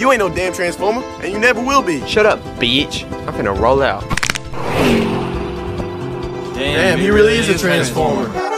You ain't no damn transformer, and you never will be. Shut up, bitch. I'm gonna roll out. Damn, he really is a transformer.